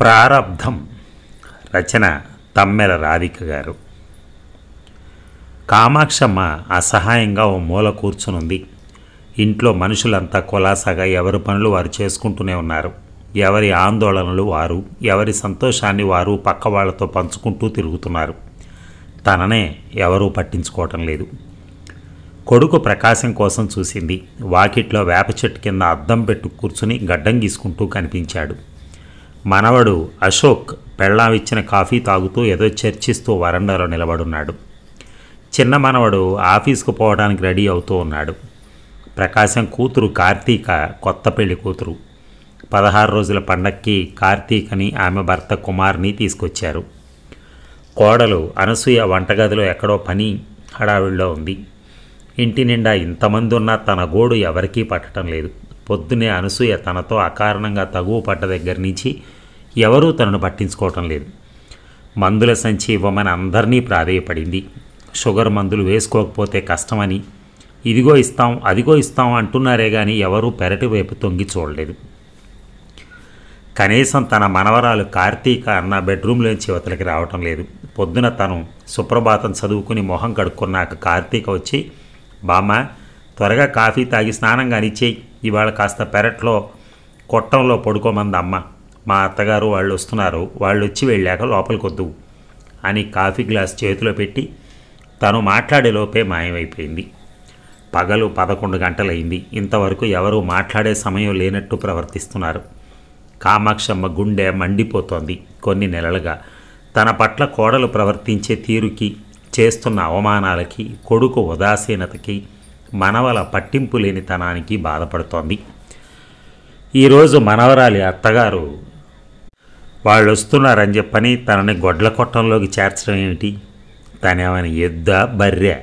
ప్రారబ్ధం రచన తమ్మెల రాధిక గారు. కామాక్షమ్మ అసహాయంగా ఓ మూల కూర్చునుంది. ఇంట్లో మనుషులంతా కులాసాగా ఎవరి పనులు వారు చేసుకుంటూనే ఉన్నారు. ఎవరి ఆందోళనలు వారు ఎవరి సంతోషాన్ని వారు పక్క వాళ్ళతో పంచుకుంటూ తిరుగుతున్నారు. తననే ఎవరూ పట్టించుకోవటం లేదు. కొడుకు ప్రకాశం కోసం చూసింది. వాకిట్లో వేప చెట్టు కింద అద్దం పెట్టు కూర్చుని గడ్డం గీసుకుంటూ కనిపించాడు. మనవడు అశోక్ పెళ్ళాం ఇచ్చిన కాఫీ తాగుతూ ఏదో చర్చిస్తూ వరండాలో నిలబడున్నాడు. చిన్న మనవడు ఆఫీస్కు పోవడానికి రెడీ అవుతూ ఉన్నాడు. ప్రకాశం కూతురు కార్తీక కొత్త పెళ్ళి కూతురు. పదహారు రోజుల పండక్కి కార్తీకని ఆమె భర్త కుమార్ని తీసుకొచ్చారు. కోడలు అనసూయ వంటగదిలో ఎక్కడో పని హడావిడిలో ఉంది. ఇంటి నిండా ఇంతమంది ఉన్నా తన గోడు ఎవరికీ పట్టడం లేదు. పొద్దునే అనసూయ తనతో అకారణంగా తగువ పడ్డ దగ్గర నుంచి ఎవరూ తనను పట్టించుకోవటం లేదు. మందుల సంచి ఇవ్వమని అందరినీ ప్రాధేయపడింది. షుగర్ మందులు వేసుకోకపోతే కష్టమని ఇదిగో ఇస్తాం అదిగో ఇస్తాం అంటున్నారే కానీ ఎవరూ పెరటి వైపు తొంగి చూడలేదు. కనీసం తన మనవరాలు కార్తీక అన్న బెడ్రూమ్లోంచి యువతలకి రావటం లేదు. పొద్దున తను సుప్రభాతం చదువుకుని మొహం కడుక్కున్నాక కార్తీక వచ్చి బామ్మ త్వరగా కాఫీ తాగి స్నానం కానిచ్చేయి ఇవాళ కాస్త పెరట్లో కొట్టంలో పడుకోమంది అమ్మ మా అత్తగారు వాళ్ళు వస్తున్నారు వాళ్ళు వచ్చి వెళ్ళాక లోపలికొద్దు అని కాఫీ గ్లాస్ చేతిలో పెట్టి తను మాట్లాడే లోపే మాయమైపోయింది. పగలు పదకొండు గంటలైంది. ఇంతవరకు ఎవరూ మాట్లాడే సమయం లేనట్టు ప్రవర్తిస్తున్నారు. కామాక్షమ్మ గుండె మండిపోతోంది కొన్ని నెలలుగా. తన పట్ల కోడలు ప్రవర్తించే తీరుకి చేస్తున్న అవమానాలకి కొడుకు ఉదాసీనతకి మనవల పట్టింపు లేనితనానికి బాధపడుతోంది. ఈరోజు మనవరాలి అత్తగారు వాళ్ళు వస్తున్నారని చెప్పని తనని గొడ్ల కొట్టంలోకి చేర్చడం ఏమిటి? తనేమైనా ఎద్ద బర్రె?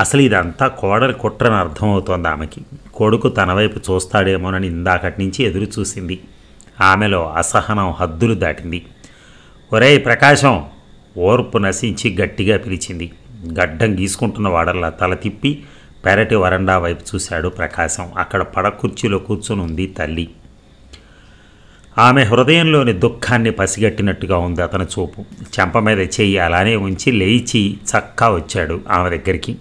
అసలు ఇదంతా కోడలి కుట్రని అర్థమవుతోంది ఆమెకి. కొడుకు తన వైపు చూస్తాడేమోనని ఇందాకటి నుంచి ఎదురు చూసింది. ఆమెలో అసహనం హద్దులు దాటింది. ఒరేయ్ ప్రకాశం! ఓర్పు నశించి గట్టిగా పిలిచింది. గడ్డం గీసుకుంటున్న వాడల్లా తల తిప్పి పెరటి వరండా వైపు చూశాడు ప్రకాశం. అక్కడ పడ కుర్చీలో కూర్చుని ఉంది తల్లి. ఆమె హృదయంలోని దుఃఖాన్ని పసిగట్టినట్టుగా ఉంది అతని చూపు. చెంప మీద చెయ్యి అలానే ఉంచి లేచి చక్కా వచ్చాడు ఆమె దగ్గరికి.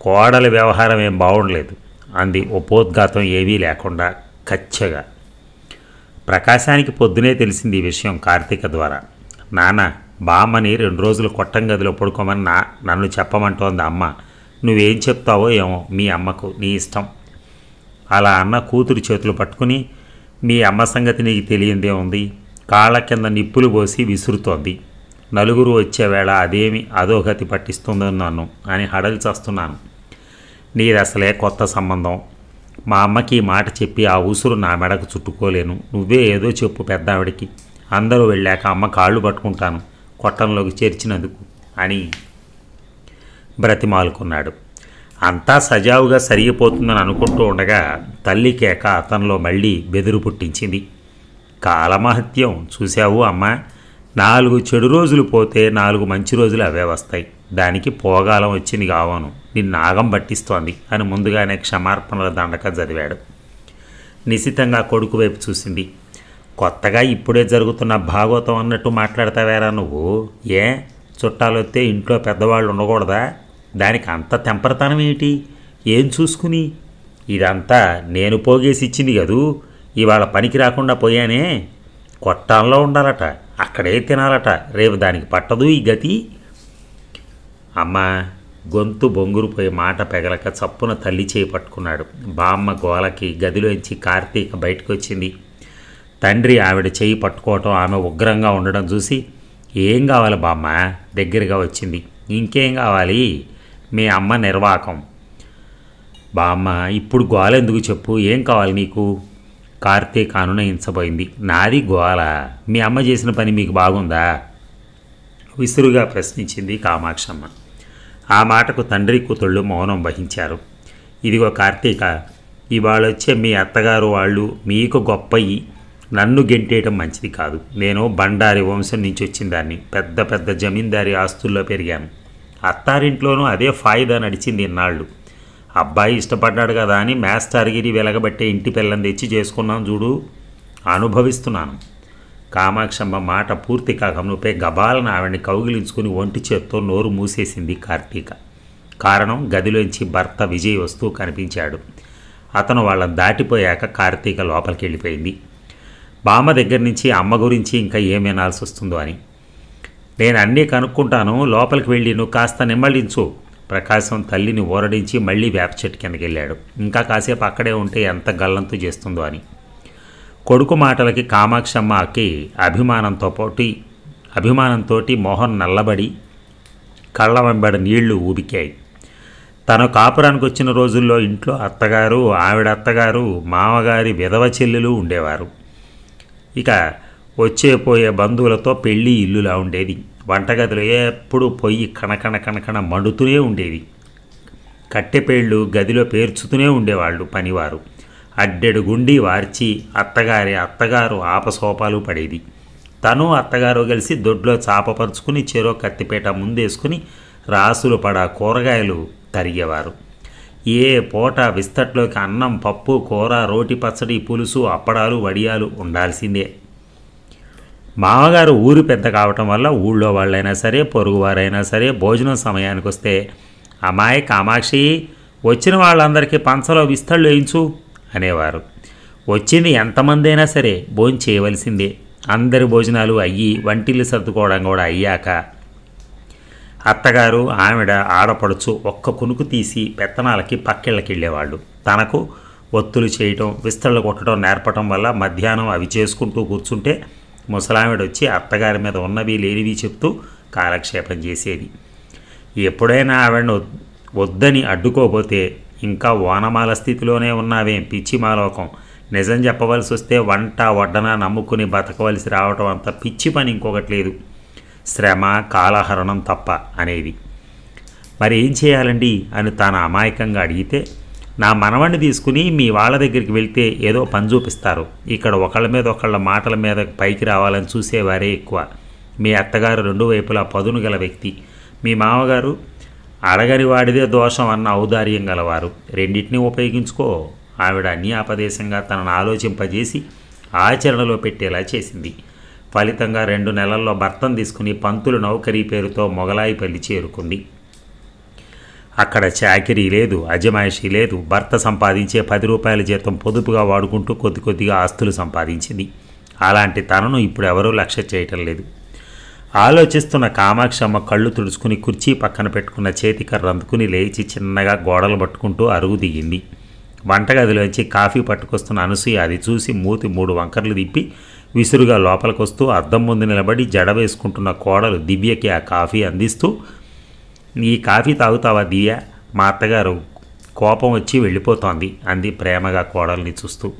కోడల వ్యవహారం ఏం బాగుండలేదు అంది. ఉపోద్ఘాతం ఏమీ లేకుండా కచ్చగా. ప్రకాశానికి పొద్దునే తెలిసింది ఈ విషయం కార్తీక ద్వారా. నాన్న బామ్మని రెండు రోజులు కొట్టం గదిలో పడుకోమని నా నన్ను చెప్పమంటోంది అమ్మ. నువ్వేం చెప్తావో ఏమో మీ అమ్మకు నీ ఇష్టం. అలా అన్న కూతురు చేతులు పట్టుకుని మీ అమ్మ సంగతి నీకు తెలియందే ఉంది. కాళ్ళ కింద నిప్పులు పోసి విసురుతోంది. నలుగురు వచ్చేవేళ అదేమి అధోగతి పట్టిస్తుందో నన్ను అని హడలి చేస్తున్నాను. నీది అసలే కొత్త సంబంధం. మా అమ్మకి మాట చెప్పి ఆ ఉసురు నా మెడకు చుట్టుకోలేను. నువ్వే ఏదో చెప్పు పెద్దావిడికి. అందరూ వెళ్ళాక అమ్మ కాళ్ళు పట్టుకుంటాను. కొట్టంలోకి చేర్చినందుకు అని బ్రతిమాలుకున్నాడు. అంతా సజావుగా సరిగిపోతుందని అనుకుంటూ ఉండగా తల్లి కేక అతనిలో మళ్ళీ బెదురు పుట్టించింది. కాలమహత్యం చూశావు అమ్మ. నాలుగు చెడు రోజులు పోతే నాలుగు మంచి రోజులు అవే వస్తాయి. దానికి పోగాలం వచ్చింది కావాను. నిన్ను నాగం పట్టిస్తోంది అని ముందుగానే క్షమార్పణల దండక చదివాడు నిశితంగా కొడుకు వైపు చూసింది. కొత్తగా ఇప్పుడే జరుగుతున్న భాగవతం అన్నట్టు మాట్లాడతావేరా నువ్వు? ఏ? చుట్టాలొస్తే ఇంట్లో పెద్దవాళ్ళు ఉండకూడదా? దానికి అంత తెంపరతనం ఏమిటి? ఏం చూసుకుని? ఇదంతా నేను పోగేసి ఇచ్చింది కదూ. ఇవాళ పనికి రాకుండా పోయానే. కొట్టాల్లో ఉండాలట. అక్కడే తినాలట. రేపు దానికి పట్టదు ఈ గతి. అమ్మా గొంతు బొంగురుపోయి మాట పెగలక చప్పున తల్లి చేయి పట్టుకున్నాడు. బామ్మ గోలకి గదిలోంచి కార్తీక బయటకు వచ్చింది తండ్రి ఆవిడ చేయి పట్టుకోవటం ఆమె ఉగ్రంగా ఉండడం చూసి ఏం కావాలి బామ్మ? దగ్గరగా వచ్చింది. ఇంకేం కావాలి? మీ అమ్మ నిర్వాకం. బామ్మ ఇప్పుడు గోల ఎందుకు చెప్పు? ఏం కావాలి నీకు? కార్తీక్ అనునయించబోయింది నాది గోల. మీ అమ్మ చేసిన పని మీకు బాగుందా? విసురుగా ప్రశ్నించింది కామాక్షమ్మ. ఆ మాటకు తండ్రి కూతుళ్ళు మౌనం వహించారు. ఇదిగో కార్తీక ఇవాళ వచ్చే మీ అత్తగారు వాళ్ళు మీకు గొప్పయి నన్ను గెంటేయటం మంచిది కాదు. నేను బండారి వంశం నుంచి వచ్చిన దాన్ని. పెద్ద పెద్ద జమీందారీ ఆస్తుల్లో పెరిగాను. అత్తారింట్లోనూ అదే ఫాయిదా నడిచింది ఇన్నాళ్ళు. అబ్బాయి ఇష్టపడ్డాడు కదా అని మేస్టార్గిరి వెలగబట్టే ఇంటి పిల్లని తెచ్చి చేసుకున్నాం చూడు. అనుభవిస్తున్నాను. కామాక్షమ్మ మాట పూర్తి కాకమునుపై గబాలను ఆవిడని కౌగిలించుకుని ఒంటి చేత్తో నోరు మూసేసింది కార్తీక. కారణం గదిలోంచి భర్త విజయ్ వస్తూ కనిపించాడు. అతను వాళ్ళని దాటిపోయాక కార్తీక లోపలికి వెళ్ళిపోయింది బామ్మ దగ్గర నుంచి అమ్మ గురించి ఇంకా ఏం వస్తుందో అని. నేను అన్నీ కనుక్కుంటాను లోపలికి వెళ్ళి నువ్వు కాస్త నిమ్మళించు ప్రకాశం తల్లిని ఊరడించి మళ్ళీ వేప చెట్టు కిందకి వెళ్ళాడు. ఇంకా కాసేపు అక్కడే ఉంటే ఎంత గల్లంతు చేస్తుందో అని. కొడుకు మాటలకి కామాక్షమ్మకి అభిమానంతో పోటీ అభిమానంతో మోహన్ నల్లబడి కళ్ళ వెంబడి నీళ్ళు ఊబికాయి. తను కాపురానికి వచ్చిన రోజుల్లో ఇంట్లో అత్తగారు ఆవిడ అత్తగారు మామగారి విధవ చెల్లెలు ఉండేవారు. ఇక వచ్చే పోయే బంధువులతో పెళ్ళి ఇల్లులా ఉండేది. వంటగదిలో ఎప్పుడు పొయ్యి కణకణ కణకణ మండుతూనే ఉండేది. కట్టెపేళ్ళు గదిలో పేర్చుతూనే ఉండేవాళ్ళు పనివారు. అడ్డెడు గుండి వార్చి అత్తగారి అత్తగారు ఆపసోపాలు పడేది. తను అత్తగారు కలిసి దొడ్లో చాపపరుచుకుని చెరో కత్తిపేట ముందేసుకుని రాసులు పడా కూరగాయలు తరిగేవారు. ఏ పూట విస్తట్లోకి అన్నం పప్పు కూర రోటి పచ్చడి పులుసు అప్పడాలు వడియాలు ఉండాల్సిందే. మామగారు ఊరు పెద్ద కావటం వల్ల ఊళ్ళో వాళ్ళైనా సరే పొరుగువారైనా సరే భోజనం సమయానికి వస్తే అమ్మాయి కామాక్షి వచ్చిన వాళ్ళందరికీ పంచలో విస్తళ్ళు వేయించు అనేవారు. వచ్చింది ఎంతమంది అయినా సరే భోజనం చేయవలసిందే. అందరి భోజనాలు అయ్యి వంటిల్లు సర్దుకోవడం కూడా అయ్యాక అత్తగారు ఆవిడ ఆడపడుచు ఒక్క కునుకు తీసి పెత్తనాలకి పక్కిళ్ళకి వెళ్ళేవాళ్ళు తనకు ఒత్తులు చేయటం విస్తళ్ళు కొట్టడం నేర్పటం వల్ల మధ్యాహ్నం అవి చేసుకుంటూ కూర్చుంటే ముసలావిడొచ్చి అత్తగారి మీద ఉన్నవి లేనివి చెప్తూ కాలక్షేపం చేసేది. ఎప్పుడైనా ఆవిడను వద్దని అడ్డుకోపోతే ఇంకా ఓనమాల స్థితిలోనే ఉన్నావేం పిచ్చి మాలోకం. నిజం చెప్పవలసి వస్తే వంట వడ్డన నమ్ముకుని బతకవలసి రావటం అంత పిచ్చి పని ఇంకొకటి లేదు. శ్రమ కాలహరణం తప్ప అనేది మరి ఏం చేయాలండి అని తాను అమాయకంగా అడిగితే నా మనవణ్ణి తీసుకుని మీ వాళ్ళ దగ్గరికి వెళ్తే ఏదో పని చూపిస్తారు. ఇక్కడ ఒకళ్ళ మీద ఒకళ్ళ మాటల మీద పైకి రావాలని చూసేవారే ఎక్కువ. మీ అత్తగారు రెండు వైపులా పదును గల వ్యక్తి. మీ మామగారు అడగని వాడిదే దోషం అన్న ఔదార్యం గలవారు. రెండింటినీ ఉపయోగించుకో. ఆవిడ అన్యాపదేశంగా తనను ఆలోచింపజేసి ఆచరణలో పెట్టేలా చేసింది. ఫలితంగా రెండు నెలల్లో భర్తను తీసుకుని పంతులు నౌకరీ పేరుతో మొగలాయిపల్లి చేరుకుంది. అక్కడ చాకిరీ లేదు అజమాయిషీ లేదు. భర్త సంపాదించే పది రూపాయల జీతం పొదుపుగా వాడుకుంటూ కొద్ది కొద్దిగా ఆస్తులు సంపాదించింది. అలాంటి తనను ఇప్పుడు ఎవరూ లక్ష్య చేయటం లేదు. ఆలోచిస్తున్న కామాక్షమ్మ కళ్ళు తుడుచుకుని కుర్చీ పక్కన పెట్టుకున్న చేతికర్ర అందుకుని లేచి చిన్నగా గోడలు పట్టుకుంటూ అరుగు దిగింది. వంటగదిలోంచి కాఫీ పట్టుకొస్తున్న అనసూయ అది చూసి మూతి మూడు వంకర్లు తిప్పి విసురుగా లోపలికొస్తూ అద్దం ముందు నిలబడి జడ వేసుకుంటున్న కోడలు దివ్యకి ఆ కాఫీ అందిస్తూ ఈ కాఫీ తాగుతావా దివ్య మా అత్తగారు కోపం వచ్చి వెళ్ళిపోతోంది అంది ప్రేమగా కోడల్ని చూస్తూ.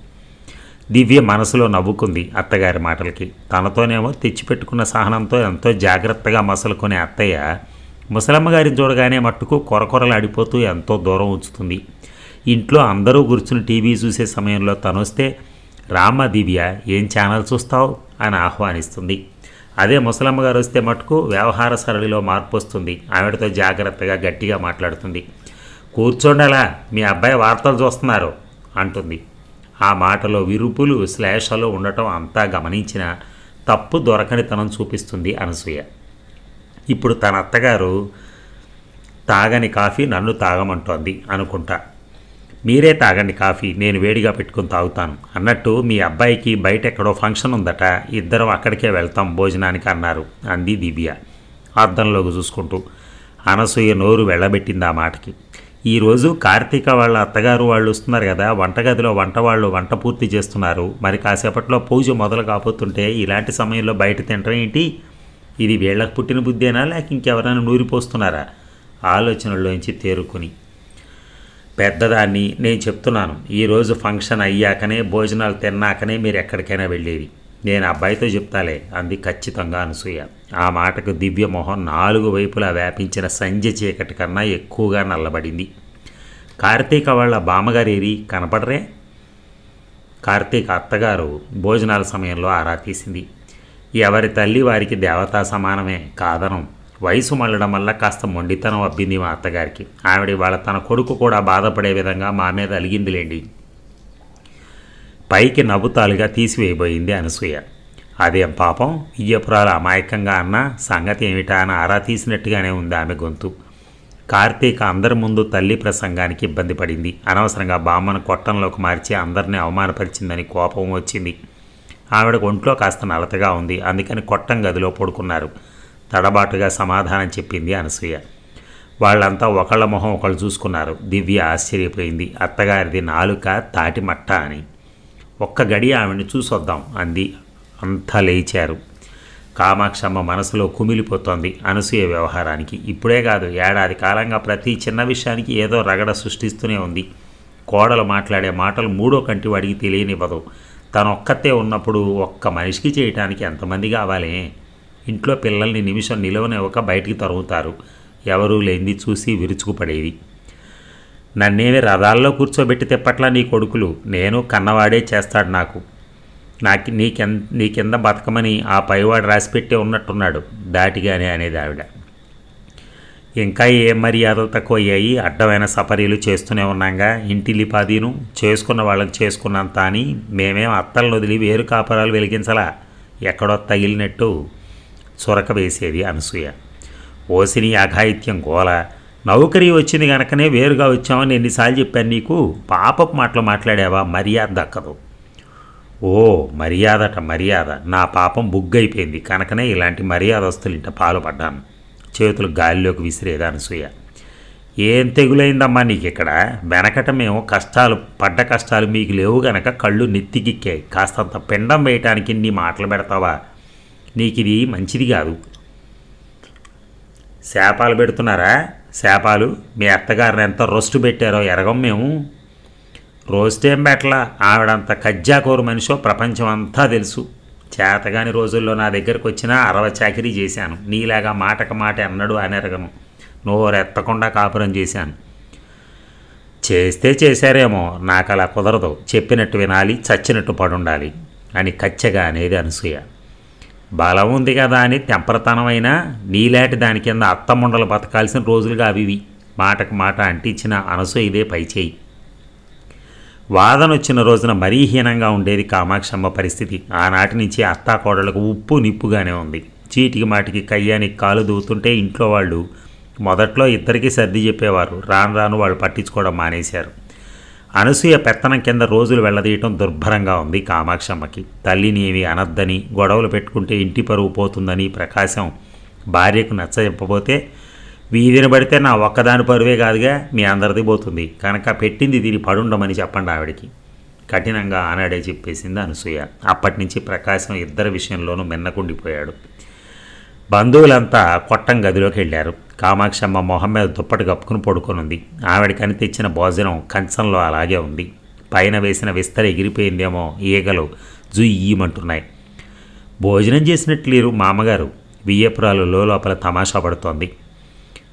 దివ్య మనసులో నవ్వుకుంది అత్తగారి మాటలకి. తనతోనేమో తెచ్చిపెట్టుకున్న సహనంతో ఎంతో జాగ్రత్తగా మసలుకునే అత్తయ్య ముసలమ్మగారిని చూడగానే మట్టుకు కొరకొరలాడిపోతూ ఎంతో దూరం ఉంచుతుంది. ఇంట్లో అందరూ కూర్చుని టీవీ చూసే సమయంలో తనొస్తే రామ దివ్య ఏం ఛానల్ చూస్తావు అని ఆహ్వానిస్తుంది. అదే ముసలమ్మ గారు వస్తే మటుకు వ్యవహార సరళిలో మార్పు వస్తుంది. ఆవిడతో జాగ్రత్తగా గట్టిగా మాట్లాడుతుంది. కూర్చోండలా మీ అబ్బాయి వార్తలు చూస్తున్నారు అంటుంది. ఆ మాటలో విరుపులు శ్లేషలు ఉండటం అంతా గమనించిన తప్పు దొరకనితనం చూపిస్తుంది అనసూయ. ఇప్పుడు తన అత్తగారు తాగని కాఫీ నన్ను తాగమంటోంది అనుకుంటా. మీరే తాగండి కాఫీ నేను వేడిగా పెట్టుకుని తాగుతాను. అన్నట్టు మీ అబ్బాయికి బయట ఎక్కడో ఫంక్షన్ ఉందట ఇద్దరం అక్కడికే వెళ్తాం భోజనానికి అన్నారు అంది దివ్య. అర్థంలోకి చూసుకుంటూ అనసూయ నోరు వెళ్ళబెట్టింది ఆ మాటకి. ఈరోజు కార్తీక వాళ్ళ అత్తగారు వాళ్ళు వస్తున్నారు కదా వంటగదిలో వంట వాళ్ళు వంట పూర్తి చేస్తున్నారు. మరి కాసేపట్లో పూజ మొదలు కాపోతుంటే ఇలాంటి సమయంలో బయట తినడం ఏంటి? ఇది వీళ్ళకు పుట్టిన బుద్ధేనా లేక ఇంకెవరైనా నూరిపోస్తున్నారా? ఆలోచనల్లోంచి తేరుకుని పెద్దదాన్ని నేను చెప్తున్నాను. ఈరోజు ఫంక్షన్ అయ్యాకనే భోజనాలు తిన్నాకనే మీరు ఎక్కడికైనా వెళ్ళేది నేను అబ్బాయితో చెప్తాలే అంది ఖచ్చితంగా అనసూయ. ఆ మాటకు దివ్యమోహన్ నాలుగు వైపులా వ్యాపించిన సంధ్య చీకటి కన్నా ఎక్కువగా నల్లబడింది. కార్తీక వాళ్ళ బామ్మగారేరి కనపడరే? కార్తీక అత్తగారు భోజనాల సమయంలో ఆరా తీసింది. ఎవరి తల్లి వారికి దేవతా సమానమే కాదనం. వయసు మళ్ళడం వల్ల కాస్త మొండితనం అబ్బింది మా అత్తగారికి. ఆవిడ వాళ్ళ తన కొడుకు కూడా బాధపడే విధంగా మా మీద అలిగిందిలేండి. పైకి నవ్వుతాలుగా తీసివేయబోయింది అనసూయ. అదేం పాపం? వియ్యపురాలు అమాయకంగా అన్న సంగతి ఏమిటా అని ఆరా తీసినట్టుగానే ఉంది ఆమె గొంతు. కార్తీక అందరి ముందు తల్లి ప్రసంగానికి ఇబ్బంది పడింది. అనవసరంగా బామ్మను కొట్టంలోకి మార్చి అందరినీ అవమానపరిచిందని కోపం వచ్చింది. ఆవిడకు ఒంట్లో కాస్త నలతగా ఉంది. అందుకని కొట్టం గదిలో పడుకున్నారు. తడబాటుగా సమాధానం చెప్పింది అనసూయ. వాళ్ళంతా ఒకళ్ళ మొహం ఒకళ్ళు చూసుకున్నారు. దివ్య ఆశ్చర్యపోయింది. అత్తగారిది నాలుక తాటిమట్ట అని. ఒక్క గడి ఆమెను చూసొద్దాం అంది. అంతా లేచారు. కామాక్షమ్మ మనసులో కుమిలిపోతోంది అనసూయ వ్యవహారానికి. ఇప్పుడే కాదు ఏడాది కాలంగా ప్రతి చిన్న విషయానికి ఏదో రగడ సృష్టిస్తూనే ఉంది. కోడలు మాట్లాడే మాటలు మూడో కంటి వాడికి తెలియనివ్వదు. తను ఒక్కతే ఉన్నప్పుడు ఒక్క మనిషికి చేయటానికి ఎంతమంది కావాలి? ఇంట్లో పిల్లల్ని నిమిషం నిలవనివ్వక బయటికి తరుగుతారు ఎవరూ లేనిది చూసి విరుచుకుపడేది. నన్నేమి రథాల్లో కూర్చోబెట్టి తిప్పట్లా నీ కొడుకులు? నేను కన్నవాడే చేస్తాడు నాకు. నాకు నీకెన్ నీ కింద బతకమని ఆ పైవాడు రాసిపెట్టే ఉన్నట్టున్నాడు దాటిగానే అనేది ఆవిడ. ఇంకా ఏ మర్యాదలు తక్కువ అయ్యాయి అడ్డమైన సపరీలు చేస్తూనే ఉన్నాగా. ఇంటిల్లిపాదీను చేసుకున్న వాళ్ళకి చేసుకున్నంత అని మేమేం అత్తలను వదిలి వేరు కాపురాలు వెలిగించలా? ఎక్కడో తగిలినట్టు చొరక వేసేది అనసూయ. ఓసిని అఘాయిత్యం గోల. నౌకరీ వచ్చింది గనకనే వేరుగా వచ్చామని ఎన్నిసార్లు చెప్పాను నీకు? పాపపు మాటలు మాట్లాడావా? మర్యాద దక్కదు. ఓ మర్యాదట మర్యాద. నా పాపం బుగ్గైపోయింది. కనుకనే ఇలాంటి మర్యాదస్తులు ఇంట పాలుపడ్డాను. చేతులు గాలిలోకి విసిరేది అనసూయ. ఏం తెగులైందమ్మా నీకు ఇక్కడ వెనకట మేము కష్టాలు పడ్డ కష్టాలు మీకు లేవు గనక కళ్ళు నెత్తికిక్కాయి. కాస్తంత పిండం వేయటానికి నీ మాటలు పెడతావా? నీకు ఇది మంచిది కాదు. శాపాలు పెడుతున్నారా? శాపాలు? మీ అత్తగారిని ఎంత రొస్టు పెట్టారో ఎరగం మేము. రోస్టేం పెట్టలా? ఆవిడంత కజ్జాకోరు మనిషో ప్రపంచం అంతా తెలుసు. చేతగాని రోజుల్లో నా దగ్గరకు వచ్చినా అరవ చాకిరీ చేశాను. నీలాగా మాటక మాట అన్నడు అనెరగను. నోరెత్తకుండా కాపురం చేశాను. చేస్తే చేశారేమో నాకు అలా కుదరదు. చెప్పినట్టు వినాలి చచ్చినట్టు పడుండాలి అని కచ్చగా అనేది అనసూయ. బలం ఉంది కదా అని తెంపరతనమైనా నీలాంటి దాని కింద అత్తముండలు బతకాల్సిన రోజులుగా అవి ఇవి. మాటకు మాట అంటించిన అనసూయ ఇదే పైచేయి. వాదన వచ్చిన రోజున మరీ హీనంగా ఉండేది కామాక్షమ్మ పరిస్థితి. ఆనాటి నుంచి అత్తాకోడలకు ఉప్పు నిప్పుగానే ఉంది. చీటికి మాటికి కయ్యానికి కాలు దూతుంటే ఇంట్లో వాళ్ళు మొదట్లో ఇద్దరికీ సర్ది చెప్పేవారు. రాను రాను వాళ్ళు పట్టించుకోవడం మానేశారు. అనసూయ పెత్తనం కింద రోజులు వెళ్ళదీయటం దుర్భరంగా ఉంది కామాక్షమ్మకి. తల్లిని అనద్దని గొడవలు పెట్టుకుంటే ఇంటి పరువు పోతుందని ప్రకాశం భార్యకు నచ్చజెప్పబోతే వీధిని పడితే నా ఒక్కదాని పరువే కాదుగా మీ అందరిది పోతుంది. కనుక పెట్టింది దీని పడుండమని చెప్పండి ఆవిడికి. కఠినంగా ఆనాడే చెప్పేసింది అనసూయ. అప్పటి నుంచి ప్రకాశం ఇద్దరి విషయంలోనూ మిన్నకుండిపోయాడు. బంధువులంతా కొట్టం గదిలోకి వెళ్ళారు. కామాక్షమ్మ మొహం మీద దుప్పటి కప్పుకుని పడుకొనుంది. ఆవిడ తెచ్చిన భోజనం కంచంలో అలాగే ఉంది. పైన వేసిన విస్తర ఎగిరిపోయిందేమో ఈగలు జుయ్యమంటున్నాయి. భోజనం చేసినట్లు లేరు మామగారు. వియ్యపురాలు లోపల తమాషా పడుతోంది.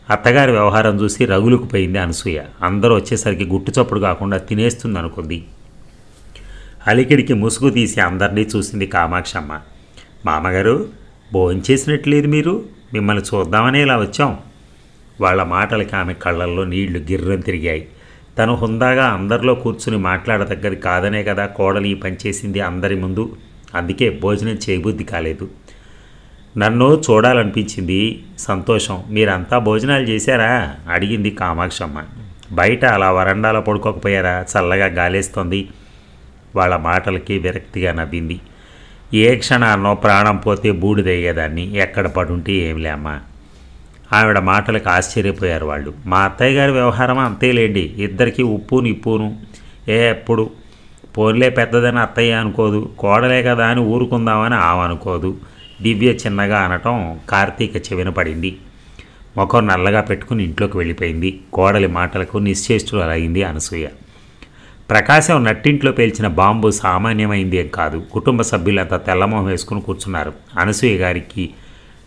అత్తగారి వ్యవహారం చూసి రగులుకు పోయింది అనసూయ. అందరూ వచ్చేసరికి గుట్టుచప్పుడు కాకుండా తినేస్తుంది అనుకుంది అలికిడికి ముసుగు తీసి అందరినీ చూసింది కామాక్షమ్మ మామగారు భోంచేసినట్లేదు మీరు? మిమ్మల్ని చూద్దామని ఇలా వచ్చాం. వాళ్ళ మాటలకి ఆమె కళ్ళల్లో నీళ్ళు గిర్రం తిరిగాయి. తను హుందాగా అందరిలో కూర్చుని మాట్లాడదగ్గది కాదనే కదా కోడలి పనిచేసింది అందరి ముందు. అందుకే భోజనం చేయబుద్ధి కాలేదు. నన్ను చూడాలనిపించింది సంతోషం. మీరంతా భోజనాలు చేశారా? అడిగింది కామాక్షమ్మ. బయట అలా వరండాలో పడుకోకపోయారా? చల్లగా గాలేస్తోంది. వాళ్ళ మాటలకి విరక్తిగా నవ్వింది. ఏ క్షణాన్నో ప్రాణం పోతే బూడిదయ్యేదాన్ని. ఎక్కడ పడుంటే ఏమిలే అమ్మా ఆవిడ మాటలకు ఆశ్చర్యపోయారు వాళ్ళు. మా అత్తయ్య గారి వ్యవహారం అంతేలేండి. ఇద్దరికీ ఉప్పు నిప్పును. ఏ ఎప్పుడు? పోన్లే పెద్దదని అత్తయ్య అనుకోదు. కోడలే కదా అని ఊరుకుందామని ఆవనుకోదు దివ్య చిన్నగా అనటం కార్తీక చెవిన పడింది. ముఖం నల్లగా పెట్టుకుని ఇంట్లోకి వెళ్ళిపోయింది. కోడలి మాటలకు నిశ్చేష్టులు అయింది అనసూయ. ప్రకాశం నట్టింట్లో పేల్చిన బాంబు సామాన్యమైంది ఏం కాదు. కుటుంబ సభ్యులంతా తెల్లమోహం వేసుకుని కూర్చున్నారు. అనసూయ గారికి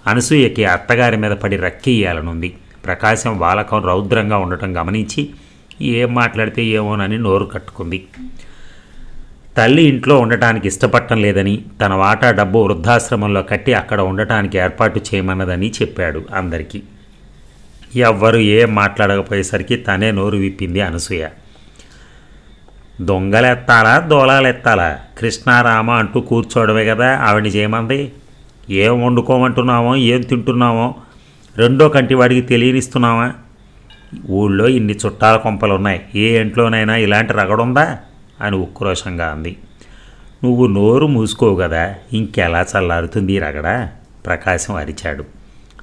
అనసూయకి అత్తగారి మీద పడి రక్కియ్యాలనుంది ప్రకాశం వాలకం రౌద్రంగా ఉండటం గమనించి ఏం మాట్లాడితే ఏమోనని నోరు కట్టుకుంది. తల్లి ఇంట్లో ఉండటానికి ఇష్టపడటం లేదని తన వాటా డబ్బు వృద్ధాశ్రమంలో కట్టి అక్కడ ఉండటానికి ఏర్పాటు చేయమన్నదని చెప్పాడు అందరికీ. ఎవ్వరు ఏం మాట్లాడకపోయేసరికి తనే నోరు విప్పింది అనసూయ. దొంగలెత్తాలా? దోళాలెత్తాలా? కృష్ణారామ అంటూ కూర్చోవడమే కదా ఆవిడని చేయమంది? ఏం వండుకోమంటున్నామో ఏం తింటున్నామో రెండో కంటి వాడికి తెలియనిస్తున్నామా ఊళ్ళో ఇన్ని చుట్టాల కొంపలు ఉన్నాయి ఏ ఇంట్లోనైనా ఇలాంటి రగడుందా? అని ఉక్రోషంగా అంది. నువ్వు నోరు మూసుకోవు కదా ఇంకెలా చల్లారుతుంది రగడ? ప్రకాశం అరిచాడు.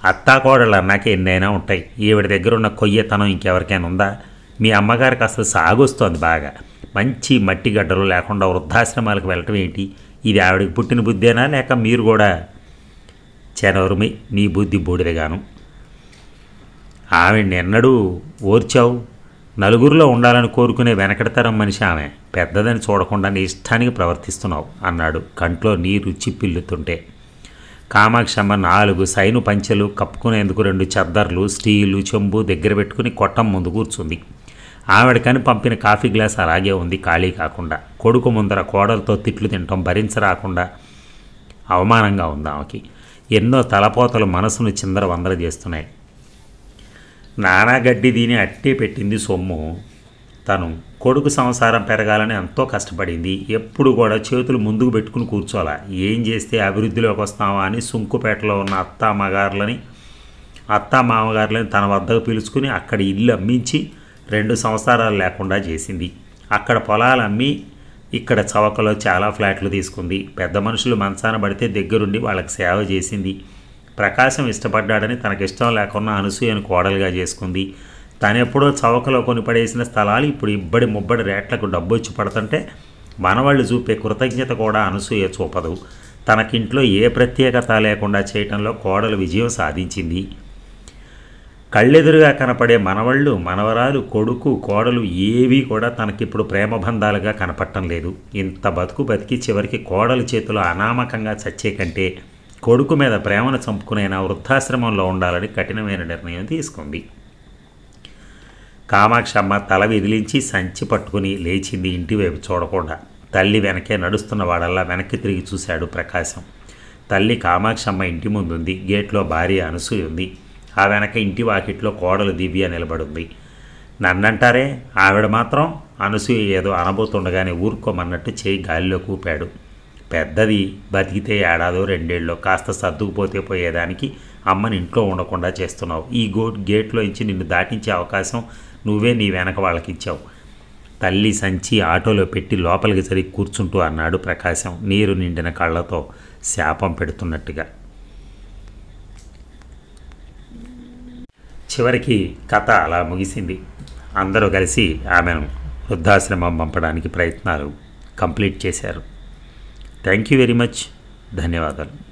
అత్తాకోడళ్ళు అన్నాక ఎన్నైనా ఉంటాయి. ఈవిడ దగ్గర ఉన్న కొయ్యతనం ఇంకెవరికైనా ఉందా? మీ అమ్మగారికి అసలు సాగొస్తోంది బాగా. మంచి మట్టి గడ్డలు లేకుండా వృద్ధాశ్రమాలకు వెళ్ళటం ఏంటి? ఇది ఆవిడకి పుట్టిన బుద్ధేనా లేక మీరు కూడా చెనవరుమి నీ బుద్ధి బూడిదగాను. ఆమె నిన్నడూ ఓర్చావు? నలుగురిలో ఉండాలని కోరుకునే వెనకడతరం మనిషి ఆమె. పెద్దదని చూడకుండా నీ ఇష్టానికి ప్రవర్తిస్తున్నావు అన్నాడు కంట్లో నీరు చిప్పిల్లుతుంటే కామాక్షమ్మ నాలుగు సైను పంచెలు కప్పుకునేందుకు రెండు చద్దర్లు స్టీలు చెంబు దగ్గర పెట్టుకుని కొట్టం ముందు కూర్చుంది. ఆవిడకని పంపిన కాఫీ గ్లాస్ అలాగే ఉంది ఖాళీ కాకుండా. కొడుకు ముందర కోడలతో తిట్లు తినటం భరించరాకుండా అవమానంగా ఉంది ఆమెకి. ఎన్నో తలపోతలు మనసును చిందర వందర చేస్తున్నాయి నానాగడ్డి దీని అట్టే పెట్టింది సొమ్ము. తను కొడుకు సంసారం పెరగాలని ఎంతో కష్టపడింది. ఎప్పుడు కూడా చేతులు ముందుకు పెట్టుకుని కూర్చోాల ఏం చేస్తే అభివృద్ధిలోకి వస్తామా అని సుంకుపేటలో ఉన్న అత్త మగారులని అత్త మామగారులని తన వద్దకు పిలుచుకుని అక్కడ ఇల్లు అమ్మించి రెండు సంవత్సరాలు లేకుండా చేసింది. అక్కడ పొలాలు అమ్మి ఇక్కడ చవకలో చాలా ఫ్లాట్లు తీసుకుంది. పెద్ద మనుషులు మంచాన పడితే దగ్గరుండి వాళ్ళకి సేవ చేసింది. ప్రకాశం ఇష్టపడ్డాడని తనకిష్టం లేకుండా అనసూయను కోడలుగా చేసుకుంది. తనెప్పుడో చవకలో కొని పడేసిన స్థలాలు ఇప్పుడు ఇబ్బడి ముబ్బడి రేట్లకు డబ్బు వచ్చి పడుతుంటే మనవాళ్ళు చూపే కృతజ్ఞత కూడా అనసూయ చూపదు. తనకింట్లో ఏ ప్రత్యేకత లేకుండా చేయటంలో కోడలు విజయం సాధించింది. కళ్ళెదురుగా కనపడే మనవళ్ళు మనవరాలు కొడుకు కోడలు ఏవీ కూడా తనకిప్పుడు ప్రేమబంధాలుగా కనపడటం లేదు. ఇంత బతుకు బతికి చివరికి కోడలు చేతిలో అనామకంగా చచ్చే కంటే కొడుకు మీద ప్రేమను చంపుకునైనా వృద్ధాశ్రమంలో ఉండాలని కఠినమైన నిర్ణయం తీసుకుంది. కామాక్షమ్మ తల విదిలించి సంచి పట్టుకుని లేచింది ఇంటివైపు చూడకుండా. తల్లి వెనకే నడుస్తున్న వాడల్లా వెనక్కి తిరిగి చూశాడు ప్రకాశం. తల్లి కామాక్షమ్మ ఇంటి ముందుంది. గేట్లో భార్య అనసూయ ఉంది ఆ వెనక ఇంటి వాకిట్లో కోడలు దివ్య నిలబడుంది. నన్నంటారే ఆవిడ మాత్రం అనసూయ ఏదో అనబోతుండగానే ఊరుకోమన్నట్టు చేయి గాలిలో కూపాడు. పెద్దది బతికితే ఏడాదో రెండేళ్ళలో కాస్త సర్దుకుపోతే పోయేదానికి అమ్మని ఇంట్లో ఉండకుండా చేస్తున్నావు. ఈ గో గేట్లో ఇచ్చి నిన్ను దాటించే అవకాశం నువ్వే నీ వెనక వాళ్ళకి ఇచ్చావు తల్లి సంచి ఆటోలో పెట్టి లోపలికి సరి కూర్చుంటూ అన్నాడు ప్రకాశం నీరు నిండిన కళ్ళతో శాపం పెడుతున్నట్టుగా. చివరికి కథ అలా ముగిసింది. అందరూ కలిసి ఆమెను వృద్ధాశ్రమం పంపడానికి ప్రయత్నాలు కంప్లీట్ చేశారు. Thank you very much. ధన్యవాదాలు.